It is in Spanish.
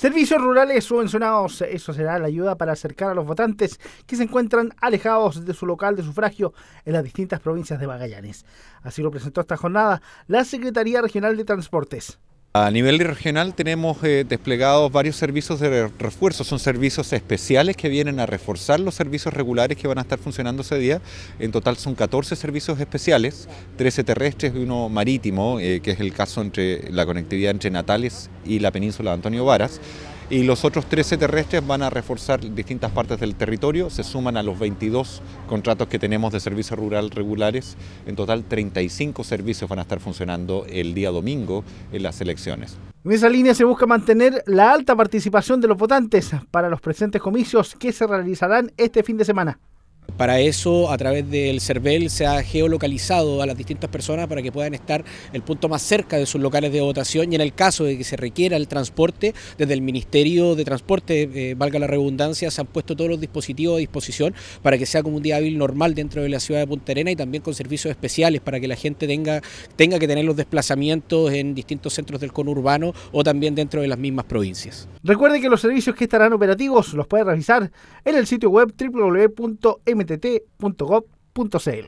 Servicios rurales subvencionados, eso será la ayuda para acercar a los votantes que se encuentran alejados de su local de sufragio en las distintas provincias de Magallanes. Así lo presentó esta jornada la Secretaría Regional de Transportes. A nivel regional tenemos eh, desplegados varios servicios de refuerzo, son servicios especiales que vienen a reforzar los servicios regulares que van a estar funcionando ese día. En total son 14 servicios especiales, 13 terrestres y uno marítimo, eh, que es el caso entre la conectividad entre Natales y la península de Antonio Varas y los otros 13 terrestres van a reforzar distintas partes del territorio, se suman a los 22 contratos que tenemos de servicio rural regulares, en total 35 servicios van a estar funcionando el día domingo en las elecciones. En esa línea se busca mantener la alta participación de los votantes para los presentes comicios que se realizarán este fin de semana. Para eso, a través del CERVEL se ha geolocalizado a las distintas personas para que puedan estar el punto más cerca de sus locales de votación y en el caso de que se requiera el transporte, desde el Ministerio de Transporte, eh, valga la redundancia, se han puesto todos los dispositivos a disposición para que sea como un día hábil normal dentro de la ciudad de Punta Arena y también con servicios especiales para que la gente tenga, tenga que tener los desplazamientos en distintos centros del conurbano o también dentro de las mismas provincias. Recuerde que los servicios que estarán operativos los puede revisar en el sitio web www.m mtt.gov.cl.